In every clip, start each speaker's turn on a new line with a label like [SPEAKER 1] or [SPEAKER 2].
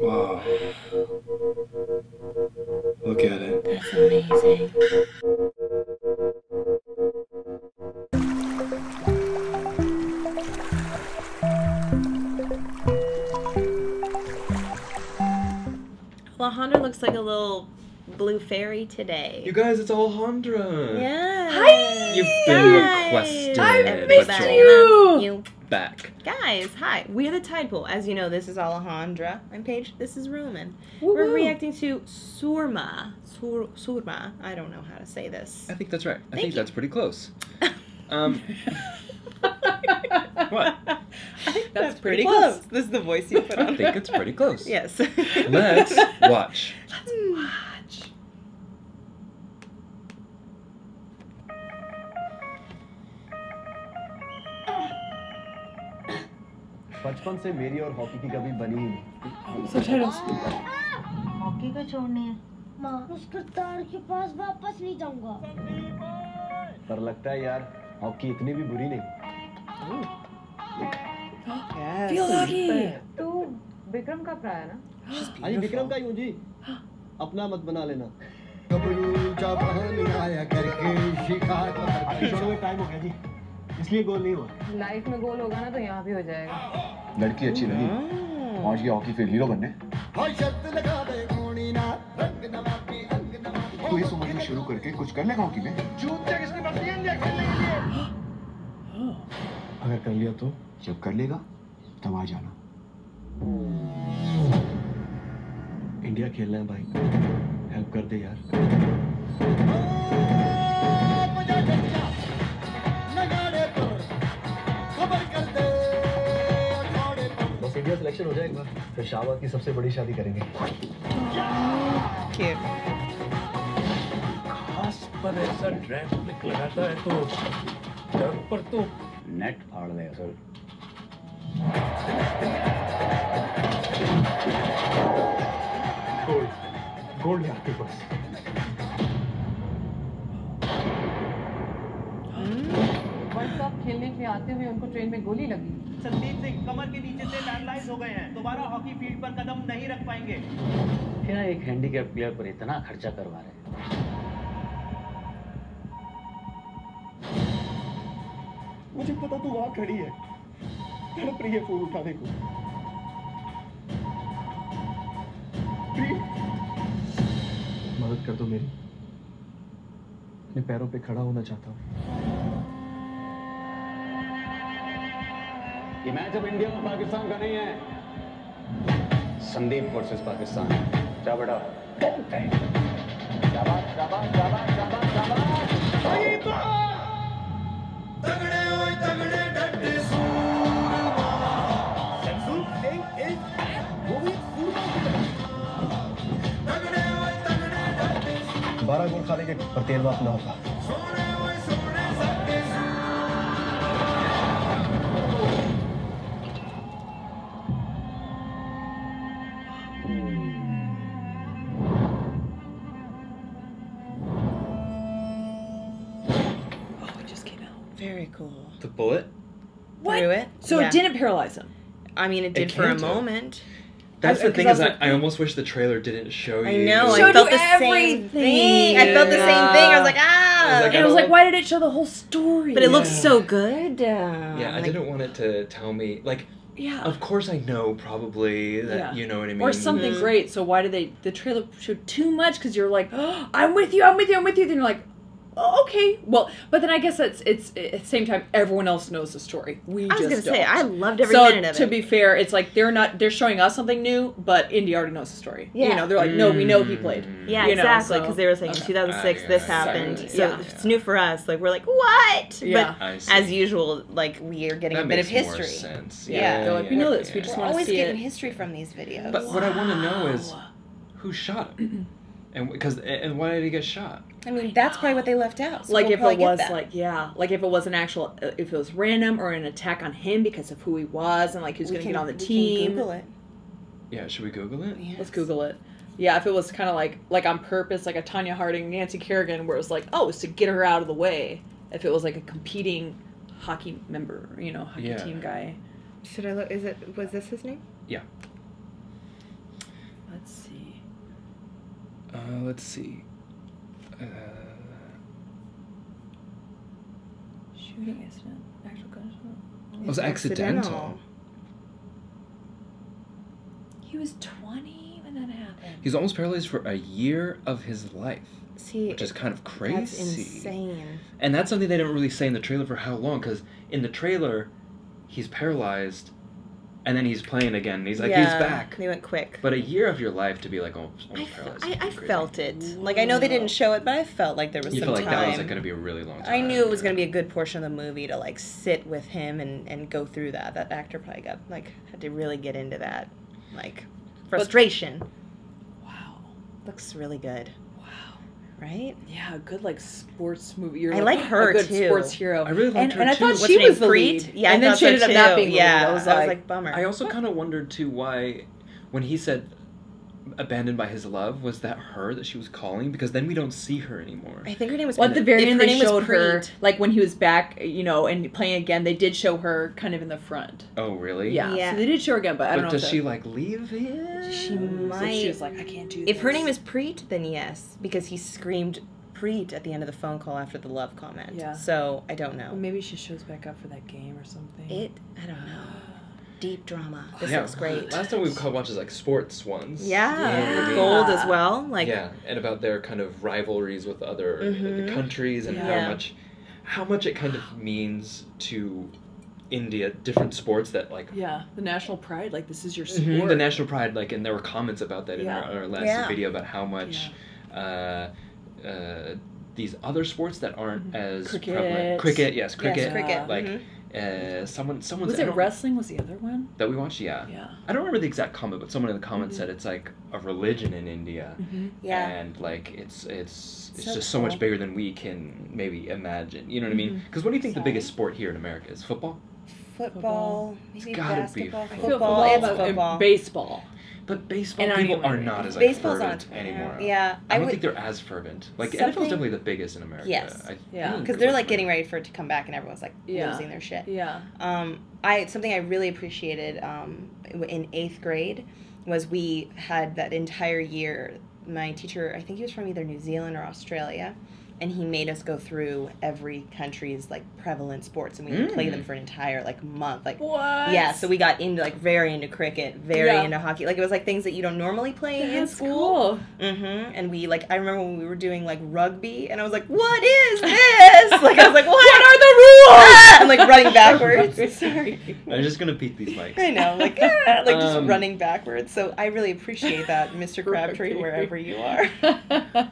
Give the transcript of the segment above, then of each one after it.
[SPEAKER 1] Wow. Look at it.
[SPEAKER 2] That's amazing. Alejandra looks like a little blue fairy today.
[SPEAKER 1] You guys, it's Alejandra.
[SPEAKER 2] yeah.
[SPEAKER 3] Hi.
[SPEAKER 1] You've been requested.
[SPEAKER 3] I missed you.
[SPEAKER 2] You
[SPEAKER 1] Back.
[SPEAKER 2] guys, hi. We're the Tide Pool. As you know, this is Alejandra. I'm Paige. This is Roman.
[SPEAKER 3] Woo
[SPEAKER 2] We're reacting to Soorma. Sur- Soorma. I don't know how to say this.
[SPEAKER 1] I think that's right. I
[SPEAKER 2] Thank
[SPEAKER 1] think
[SPEAKER 2] you.
[SPEAKER 1] that's pretty close. Um, What?
[SPEAKER 2] I think
[SPEAKER 3] That's pretty close.
[SPEAKER 2] This is the voice you put on.
[SPEAKER 1] I think it's pretty close.
[SPEAKER 2] Yes.
[SPEAKER 1] Let's watch.
[SPEAKER 2] Let's
[SPEAKER 4] बचपन से मेरी और hockey की कभी बनी ही.
[SPEAKER 5] Hockey को छोड़नी है। माँ उस करतार के पास वापस नहीं जाऊँगा।
[SPEAKER 4] पर लगता है यार हॉकी इतनी भी बुरी नहीं।
[SPEAKER 6] तू विक्रम का प्राय ना?
[SPEAKER 4] अरे विक्रम का ही हूँ जी। अपना मत बना लेना। करके शिकार टाइम हो गया जी। इसलिए गोल नहीं हुआ।
[SPEAKER 6] लाइफ में गोल होगा ना तो यहाँ भी हो जाएगा।
[SPEAKER 7] लड़की अच्छी लगी। पहुँच गया हॉकी फ़ील्ड हीरो बनने। तू इस उम्र में शुरू करके कुछ कर लेगा हॉकी में।
[SPEAKER 4] अगर कर लिया तो?
[SPEAKER 7] जब कर लेगा तब आ जाना।
[SPEAKER 4] इंडिया खेलना है भाई। हेल्प कर दे यार। सिलेक्शन हो जाए फिर शाहबाद की सबसे बड़ी शादी करेंगे.
[SPEAKER 8] घास पर ऐसा ड्रैग लगाता है तो डर पर तो
[SPEAKER 7] नेट फाड़ सर
[SPEAKER 4] गोल्ड गोल्ड है आपके पास।
[SPEAKER 6] वर्ल्ड कप खेलने के लिए आते हुए उनको ट्रेन में गोली लगी।
[SPEAKER 9] संदीप सिंह कमर के नीचे से पैरालाइज हो गए हैं। दोबारा हॉकी फ़ील्ड पर कदम नहीं रख पाएँगे।
[SPEAKER 10] क्या एक हैंडीकैप प्लेयर पर इतना खर्चा करवा रहे हैं?
[SPEAKER 4] मुझे पता तू वहाँ खड़ी है। तड़प रही है फ़ोन उठा देखो। मदद कर दो मेरी। अपने पैरों पे खड़ा होना चाहता हूँ।
[SPEAKER 10] ये मैच अब इंडिया और पाकिस्तान का नहीं है। संदीप वर्सेस पाकिस्तान। शाबाश शाबाश
[SPEAKER 4] बारह गोल खा लेंगे पर माफ़ ना होगा।
[SPEAKER 1] Bullet?
[SPEAKER 3] What?
[SPEAKER 2] Through it?
[SPEAKER 3] So
[SPEAKER 2] Yeah.
[SPEAKER 3] it didn't paralyze him.
[SPEAKER 2] I mean, it
[SPEAKER 1] It
[SPEAKER 2] did for a
[SPEAKER 1] can't
[SPEAKER 2] moment.
[SPEAKER 1] That's
[SPEAKER 3] I-
[SPEAKER 1] the thing is,
[SPEAKER 3] I
[SPEAKER 1] I,
[SPEAKER 3] was
[SPEAKER 1] I, almost wish the trailer didn't show you.
[SPEAKER 2] I
[SPEAKER 1] you.
[SPEAKER 2] know.
[SPEAKER 3] Showed
[SPEAKER 2] I felt
[SPEAKER 3] you
[SPEAKER 2] the same
[SPEAKER 3] everything.
[SPEAKER 2] thing. I felt the same thing. I was like, ah.
[SPEAKER 1] I was like,
[SPEAKER 3] And I was like, why did it show the whole story?
[SPEAKER 2] but it looks so good. Uh,
[SPEAKER 1] Yeah, I
[SPEAKER 2] like,
[SPEAKER 1] didn't want it to tell me. Like,
[SPEAKER 3] yeah.
[SPEAKER 1] of course I know probably that
[SPEAKER 3] Yeah.
[SPEAKER 1] you know what I mean.
[SPEAKER 3] or something
[SPEAKER 2] Mhm.
[SPEAKER 3] great. So why did they? The trailer showed too much because you're like, oh, I'm with you, I'm with you, I'm with you. Then you're like, oh, okay. Well, but then I guess it's it's at the same time everyone else knows the story. We
[SPEAKER 2] I was
[SPEAKER 3] just
[SPEAKER 2] gonna say,
[SPEAKER 3] don't.
[SPEAKER 2] I loved every
[SPEAKER 3] so
[SPEAKER 2] minute of
[SPEAKER 3] to
[SPEAKER 2] it.
[SPEAKER 3] be fair, it's like they're not they're showing us something new, but India already knows the story.
[SPEAKER 2] Yeah.
[SPEAKER 3] You know, they're like, no, we know he played.
[SPEAKER 2] yeah,
[SPEAKER 3] you know,
[SPEAKER 2] exactly.
[SPEAKER 3] so-
[SPEAKER 2] Because they were saying
[SPEAKER 3] okay.
[SPEAKER 2] 2006,
[SPEAKER 1] Ah,
[SPEAKER 2] this happened.
[SPEAKER 3] exactly.
[SPEAKER 2] So
[SPEAKER 3] Yeah.
[SPEAKER 2] it's new for us. Like we're like, what?
[SPEAKER 3] Yeah.
[SPEAKER 2] But as usual, like we are getting
[SPEAKER 1] that
[SPEAKER 2] a bit of history.
[SPEAKER 1] more sense.
[SPEAKER 3] Yeah,
[SPEAKER 2] Yeah.
[SPEAKER 3] they're like, we know this. We just
[SPEAKER 2] We're
[SPEAKER 3] want to
[SPEAKER 2] always getting history from these videos.
[SPEAKER 1] But what I want to know is who shot him, and because and why did he get shot?
[SPEAKER 2] I mean, that's probably what they left out. So
[SPEAKER 3] like
[SPEAKER 2] we'll
[SPEAKER 3] if
[SPEAKER 2] probably
[SPEAKER 3] it was like yeah like if it was an actual uh, if it was random or an attack on him because of who he was and like he was gonna get on the
[SPEAKER 2] we can
[SPEAKER 3] team
[SPEAKER 2] Google it.
[SPEAKER 1] Yeah, should we Google it?
[SPEAKER 2] Yes.
[SPEAKER 3] let's google it yeah if it was kind of like like on purpose like a tonya harding nancy kerrigan where it was like oh it's to get her out of the way if it was like a competing hockey member you know hockey
[SPEAKER 1] Yeah.
[SPEAKER 3] team guy
[SPEAKER 2] Should I look? Is it? Was this his name? Yeah.
[SPEAKER 3] Let's see.
[SPEAKER 1] Uh, let's see. Uh,
[SPEAKER 3] Shooting incident. Actual gunshot.
[SPEAKER 1] it was accidental.
[SPEAKER 3] He was 20 when that happened.
[SPEAKER 1] He's almost paralyzed for a year of his life,
[SPEAKER 2] See,
[SPEAKER 1] which is kind of crazy.
[SPEAKER 2] that's insane.
[SPEAKER 1] And that's something they didn't really say in the trailer for how long, because in the trailer, he's paralyzed, and then he's playing again. He's like, he's
[SPEAKER 2] Yeah,
[SPEAKER 1] back.
[SPEAKER 2] They went quick.
[SPEAKER 1] But a year of your life to be like almost,
[SPEAKER 2] I,
[SPEAKER 1] almost
[SPEAKER 2] fe-
[SPEAKER 1] paralyzed.
[SPEAKER 2] I, I felt it. Like I know they didn't show it, but I felt like there was
[SPEAKER 1] You
[SPEAKER 2] some
[SPEAKER 1] felt like
[SPEAKER 2] time.
[SPEAKER 1] that was like going to be a really long time.
[SPEAKER 2] I knew it was going to be a good portion of the movie to like sit with him and and go through that. That actor probably got like had to really get into that, like frustration.
[SPEAKER 3] Wow.
[SPEAKER 2] Looks really good,
[SPEAKER 3] Wow.
[SPEAKER 2] Right?
[SPEAKER 3] Yeah, a good like sports movie. You're
[SPEAKER 2] I like her,
[SPEAKER 3] a good
[SPEAKER 2] too.
[SPEAKER 3] sports hero.
[SPEAKER 1] I really liked
[SPEAKER 3] and,
[SPEAKER 1] her
[SPEAKER 3] and I thought
[SPEAKER 1] What's
[SPEAKER 3] she was the
[SPEAKER 2] Preet?
[SPEAKER 3] lead.
[SPEAKER 2] Yeah, I
[SPEAKER 3] and then
[SPEAKER 2] thought
[SPEAKER 3] she
[SPEAKER 2] so
[SPEAKER 3] ended up not
[SPEAKER 2] too.
[SPEAKER 3] being the
[SPEAKER 2] Yeah,
[SPEAKER 3] lead. I was like,
[SPEAKER 2] bummer.
[SPEAKER 1] I also kind of wondered too why, when he said abandoned by his love, was that her that she was calling? Because then we don't see her anymore.
[SPEAKER 2] I think her name was.
[SPEAKER 3] well, at the very end, they
[SPEAKER 2] name was
[SPEAKER 3] showed her like when he was back, you know, and playing again. They did show her kind of in the front.
[SPEAKER 1] Oh, really?
[SPEAKER 3] Yeah,
[SPEAKER 2] Yeah.
[SPEAKER 3] so they did show her again, but I don't
[SPEAKER 1] But
[SPEAKER 3] know.
[SPEAKER 1] does
[SPEAKER 3] if
[SPEAKER 1] she
[SPEAKER 3] that-
[SPEAKER 1] like leave it?
[SPEAKER 2] She
[SPEAKER 3] So
[SPEAKER 2] might.
[SPEAKER 3] she was like, I can't do.
[SPEAKER 2] if her name is Preet, then yes, because he screamed Preet at the end of the phone call after the love comment.
[SPEAKER 3] Yeah.
[SPEAKER 2] So I don't know.
[SPEAKER 3] Well, maybe she shows back up for that game or something.
[SPEAKER 2] It. I don't know. Deep drama. This
[SPEAKER 1] yeah.
[SPEAKER 2] looks great.
[SPEAKER 1] Last time we caught watches like sports ones.
[SPEAKER 2] Yeah,
[SPEAKER 3] Yeah.
[SPEAKER 2] gold as well. Like
[SPEAKER 1] yeah, and about their kind of rivalries with other
[SPEAKER 2] Mhm.
[SPEAKER 1] countries and
[SPEAKER 2] Yeah.
[SPEAKER 1] how much how much it kind of means to India different sports that like
[SPEAKER 3] Yeah, the national pride. Like this is your sport.
[SPEAKER 1] Mhm, the national pride like and there were comments about that in
[SPEAKER 3] Yeah.
[SPEAKER 1] our, our last
[SPEAKER 2] Yeah.
[SPEAKER 1] video about how much uh, uh, these other sports that aren't as
[SPEAKER 3] Mm-hmm. Cricket.
[SPEAKER 1] prevalent cricket yes cricket
[SPEAKER 2] Yes, cricket.
[SPEAKER 1] like
[SPEAKER 2] mhm.
[SPEAKER 1] Uh, someone someone
[SPEAKER 3] was
[SPEAKER 1] said-
[SPEAKER 3] it wrestling? Was the other one?
[SPEAKER 1] that we watched yeah
[SPEAKER 3] Yeah.
[SPEAKER 1] I don't remember the exact comment but someone in the comments
[SPEAKER 2] Mm-hmm.
[SPEAKER 1] said it's like a religion in India
[SPEAKER 3] Mm-hmm.
[SPEAKER 2] Yeah.
[SPEAKER 1] and like it's it's it's
[SPEAKER 2] So
[SPEAKER 1] just so much bigger than we can maybe imagine you know what i
[SPEAKER 3] Mm-hmm.
[SPEAKER 1] mean because what do you think the biggest sport here in america is football
[SPEAKER 2] football, maybe
[SPEAKER 1] gotta
[SPEAKER 2] basketball,
[SPEAKER 1] football.
[SPEAKER 2] Football.
[SPEAKER 3] football,
[SPEAKER 2] It's
[SPEAKER 3] but- and
[SPEAKER 2] football.
[SPEAKER 3] baseball.
[SPEAKER 1] But baseball
[SPEAKER 3] And
[SPEAKER 1] people are not as like
[SPEAKER 2] Baseball's on
[SPEAKER 1] fervent
[SPEAKER 2] its way
[SPEAKER 1] anymore
[SPEAKER 2] now. Yeah,
[SPEAKER 1] i
[SPEAKER 2] I
[SPEAKER 1] don't
[SPEAKER 2] would-
[SPEAKER 1] think they're as fervent like NFL's
[SPEAKER 2] Something-
[SPEAKER 1] definitely the biggest in america
[SPEAKER 2] Yes.
[SPEAKER 1] I
[SPEAKER 3] Yeah.
[SPEAKER 2] because they're like getting ready for it to come back, and everyone's like
[SPEAKER 3] Yeah.
[SPEAKER 2] losing their shit.
[SPEAKER 3] Yeah.
[SPEAKER 2] Um, I something I really appreciated um, in eighth grade was we had that entire year. My teacher, I think he was from either New Zealand or Australia, and he made us go through every country's like prevalent sports, and we would play
[SPEAKER 1] Mm.
[SPEAKER 2] them for an entire like month. Like
[SPEAKER 3] What?
[SPEAKER 2] yeah, so we got into like very into cricket, very
[SPEAKER 3] Yeah.
[SPEAKER 2] into hockey. Like it was like things that you don't normally play in school.
[SPEAKER 3] cool.
[SPEAKER 2] Mm-hmm. And we like I remember when we were doing like rugby, and I was like, "What is this?" like I was like, "What,
[SPEAKER 3] are the rules?
[SPEAKER 2] I'm like running backwards. Sorry.
[SPEAKER 1] i'm just gonna peek these mics
[SPEAKER 2] I know, like ah, like just
[SPEAKER 1] Um,
[SPEAKER 2] running backwards. So I really appreciate that, Mr. Crabtree, wherever you are.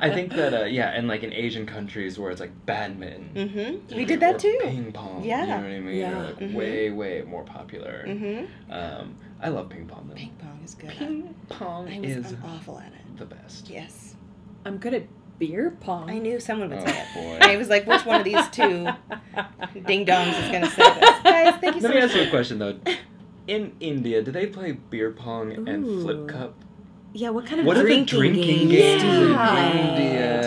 [SPEAKER 1] i think that uh, yeah and like in asian countries where it's like badminton
[SPEAKER 2] Mm-hmm. We did that
[SPEAKER 1] or
[SPEAKER 2] too.
[SPEAKER 1] ping pong
[SPEAKER 2] Yeah.
[SPEAKER 1] you know what i mean
[SPEAKER 3] Yeah.
[SPEAKER 1] They're, like
[SPEAKER 2] Mhm.
[SPEAKER 1] way way more popular
[SPEAKER 2] Mm-hmm.
[SPEAKER 1] um i love ping pong though
[SPEAKER 2] Ping pong is good.
[SPEAKER 1] ping pong
[SPEAKER 2] I was
[SPEAKER 1] is
[SPEAKER 2] I'm awful at it.
[SPEAKER 1] the best
[SPEAKER 2] Yes,
[SPEAKER 3] I'm good at beer pong.
[SPEAKER 2] I knew someone would
[SPEAKER 1] Oh,
[SPEAKER 2] say it.
[SPEAKER 1] boy.
[SPEAKER 2] I was like, which one of these two ding dongs is gonna say this? Guys, thank you so much.
[SPEAKER 1] Let me ask you a question though. In India, do they play beer pong and flip cup?
[SPEAKER 2] Yeah, what kind of
[SPEAKER 1] What are the
[SPEAKER 2] drinking,
[SPEAKER 1] drinking
[SPEAKER 2] games,
[SPEAKER 1] games
[SPEAKER 2] do you
[SPEAKER 3] in?
[SPEAKER 1] India?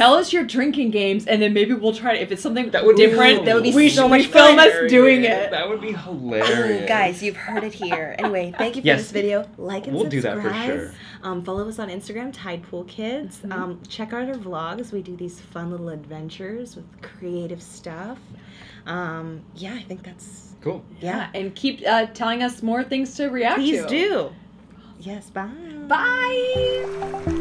[SPEAKER 2] Tell us.
[SPEAKER 3] Your drinking games, and then maybe we'll try to. If it's something
[SPEAKER 1] That would be
[SPEAKER 3] different,
[SPEAKER 2] that would be
[SPEAKER 3] we
[SPEAKER 2] so
[SPEAKER 3] should
[SPEAKER 2] much
[SPEAKER 3] we film
[SPEAKER 2] fun.
[SPEAKER 3] us doing it.
[SPEAKER 1] That would be hilarious.
[SPEAKER 2] Oh, guys, you've heard it here. Anyway, thank you for
[SPEAKER 1] Yes.
[SPEAKER 2] this video. Like and subscribe.
[SPEAKER 1] We'll do that for sure.
[SPEAKER 2] Um, follow us on Instagram, Tidepool Kids.
[SPEAKER 3] Mm-hmm.
[SPEAKER 2] Um, check out our vlogs. We do these fun little adventures with creative stuff. Um, yeah, I think that's
[SPEAKER 1] Cool.
[SPEAKER 2] yeah.
[SPEAKER 3] and keep uh, telling us more things to react
[SPEAKER 2] Please
[SPEAKER 3] to.
[SPEAKER 2] do. Yes, bye.
[SPEAKER 3] Bye.